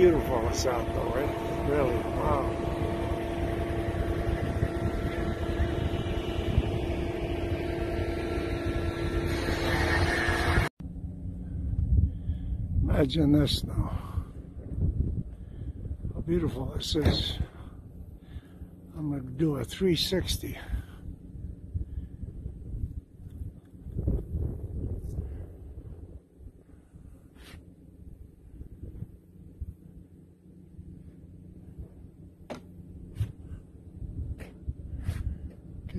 beautiful it's out though, right? Really, wow. Imagine this now. How beautiful this is. I'm going to do a 360.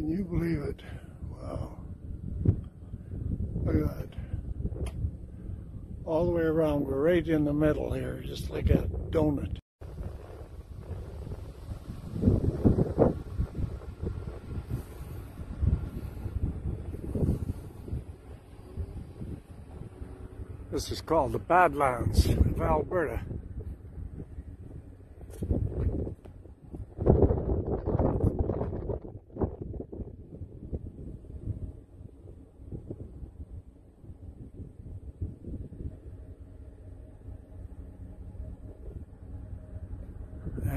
Can you believe it? Wow. Look at that. All the way around. We're right in the middle here, just like a donut. This is called the Badlands of Alberta.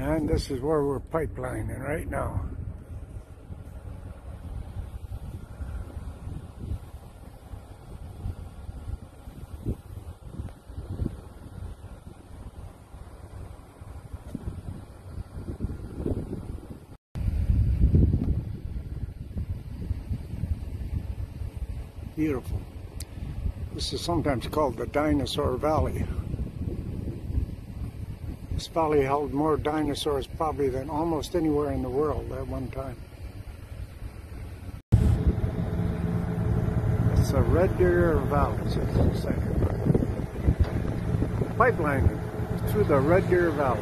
And this is where we're pipelining right now. Beautiful. This is sometimes called the Dinosaur Valley. This valley held more dinosaurs probably than almost anywhere in the world at one time. It's a Red Deer Valley, as you say. Pipelining through the Red Deer Valley.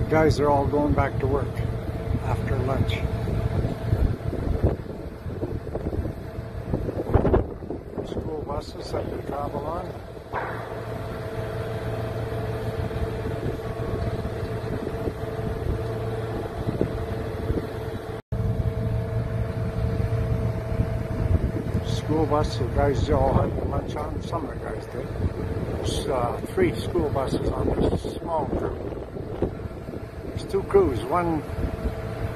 The guys are all going back to work after lunch. School buses. School bus, the guys all had lunch on, some of the guys did. There's uh, three school buses on this small crew. There's two crews. One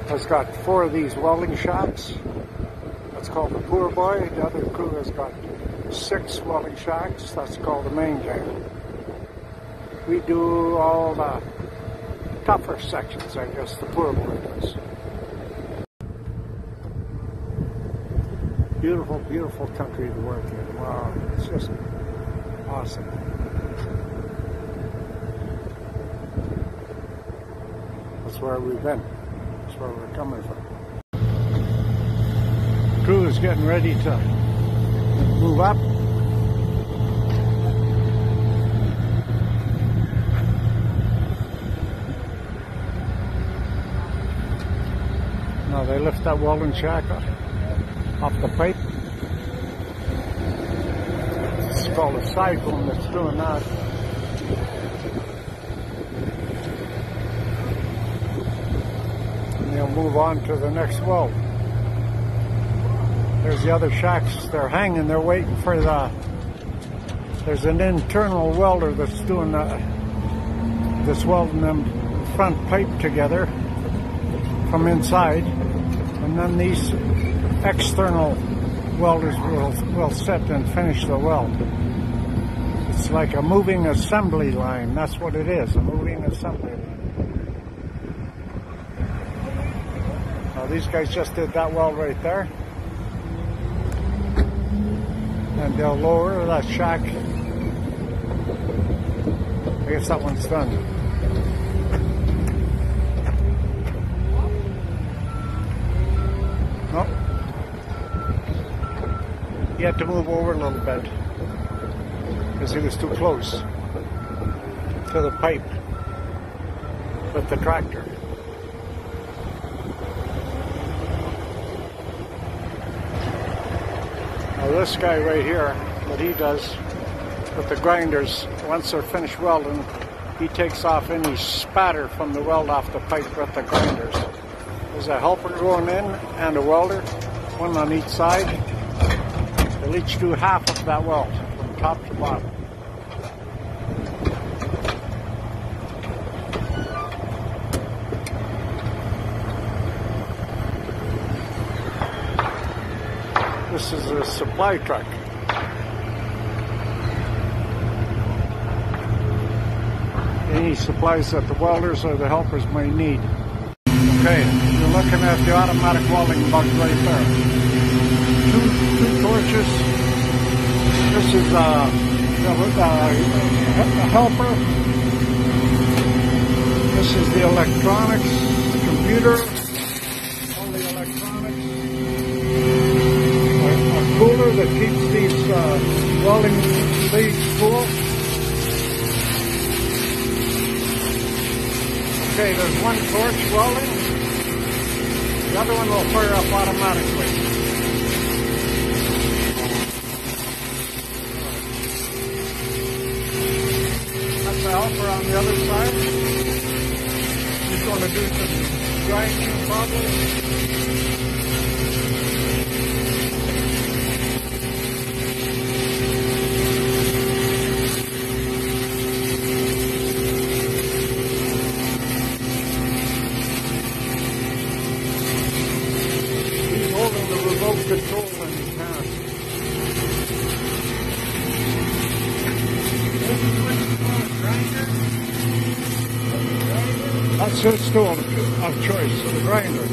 has got four of these welding shacks. That's called the poor boy. The other crew has got six welding shacks. That's called the main gang. We do all the tougher sections, I guess the poor does. Beautiful, beautiful country to work in. Wow, it's just awesome. That's where we've been. That's where we're coming from. Crew is getting ready to move up. Now they lift that welding shack off the pipe. It's called a cyclone that's doing that. And they'll move on to the next weld. There's the other shacks. They're hanging. They're waiting for the. There's an internal welder that's doing the, this welding them front pipe together from inside, and then these external welders will will sit and finish the weld. It's like a moving assembly line. That's what it is. A moving assembly line. Now these guys just did that weld right there and they'll lower that shack. I guess that one's done. Oh. No. He had to move over a little bit because he was too close to the pipe with the tractor. Now this guy right here, what he does with the grinders, once they're finished welding, he takes off any spatter from the weld off the pipe with the grinders. There's a helper going in and a welder, one on each side. They'll each do half of that weld from top to bottom. This is a supply truck. Any supplies that the welders or the helpers may need. Okay, you're looking at the automatic welding bug right there. Two, two torches. This is uh, the, uh, helper. This is the electronics, computer, all the electronics. A, a cooler that keeps these uh, welding leads cool. Okay, there's one torch welding. The other one will fire up automatically. That's the helper on the other side. He's going to do some grinding probably. He's holding the remote control in his hand. That's his tool of choice, the grinder.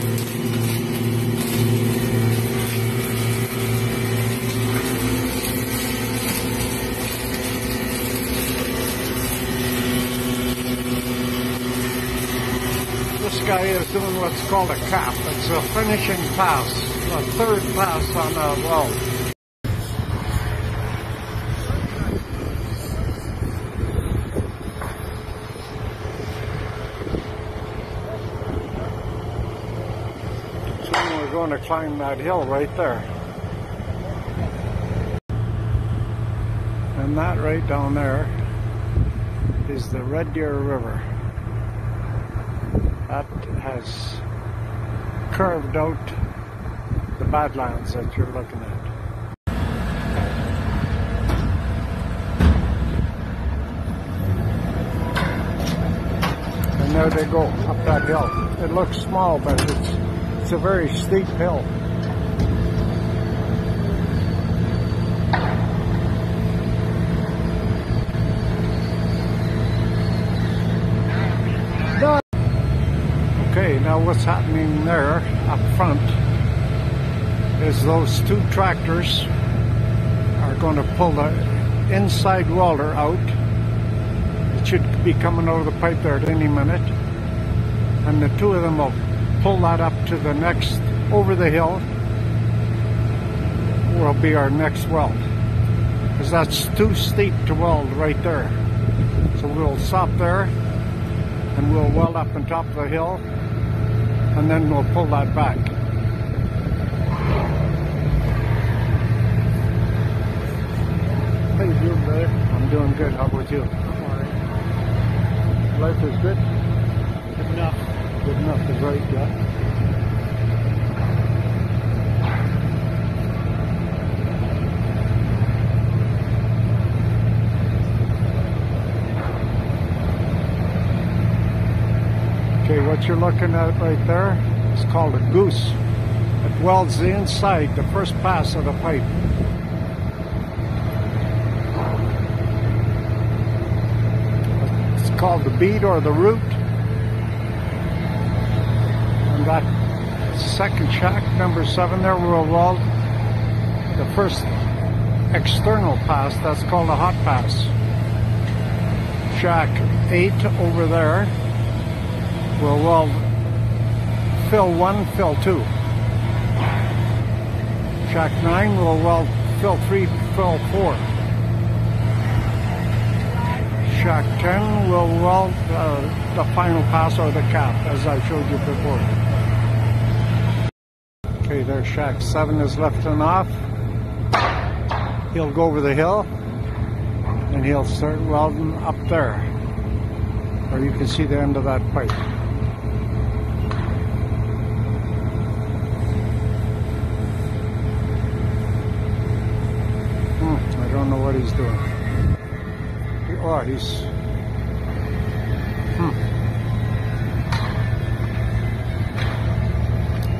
This guy is doing what's called a cap. It's a finishing pass, a third pass on a weld. So we're going to climb that hill right there. And that right down there is the Red Deer River. That has curved out the Badlands that you're looking at. And there they go, up that hill. It looks small, but it's, it's a very steep hill. Okay, now what's happening there up front is those two tractors are going to pull the inside welder out. It should be coming out of the pipe there at any minute. And the two of them will pull that up to the next, over the hill, will be our next weld. Because that's too steep to weld right there. So we'll stop there and we'll weld up on top of the hill and then we'll pull that back. How you doing, brother? I'm doing good. How about you? I'm alright. Life is good. Good enough. Good enough is right, yeah. Okay, what you're looking at right there is called a goose. It welds the inside, the first pass of the pipe. It's called the bead or the root. And that second shack, number seven there, will weld the first external pass, that's called a hot pass. Shack eight over there will weld fill one, fill two. Shack nine will weld fill three, fill four. Shack 10 will weld uh, the final pass or the cap, as I showed you before. Okay, there's Shack 7 is lifting off. He'll go over the hill and he'll start welding up there. Or you can see the end of that pipe. Hmm, I don't know what he's doing. Oh, he's.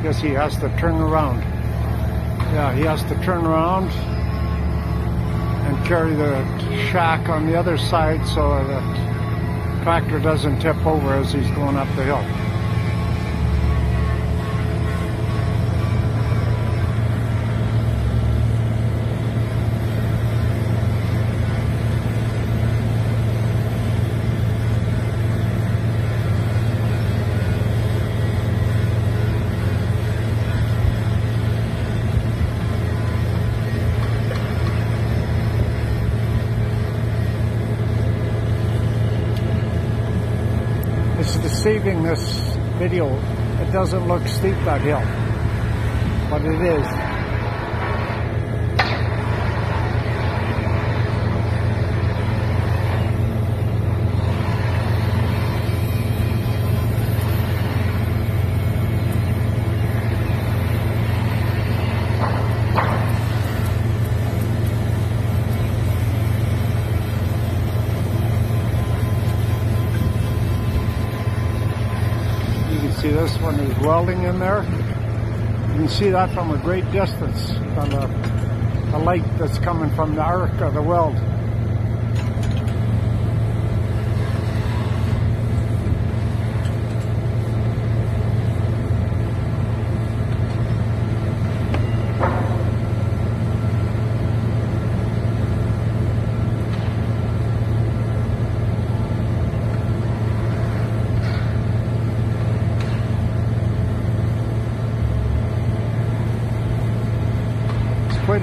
Guess he has to turn around. Yeah, he has to turn around and carry the shack on the other side so that tractor doesn't tip over as he's going up the hill. Deceiving this video. It doesn't look steep that hill, but it is. This one is welding in there. You can see that from a great distance on the, the light that's coming from the arc of the weld.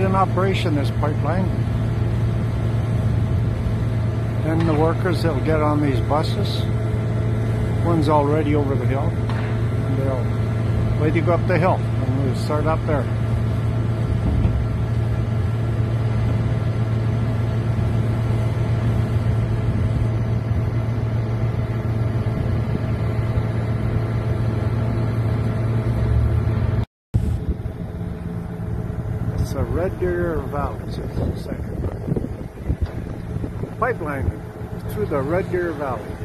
An operation, this pipeline. Then the workers, they'll get on these buses. One's already over the hill. And they'll wait to go up the hill. And we'll start up there. It's a Red Deer Valley. Pipeline through the Red Deer Valley.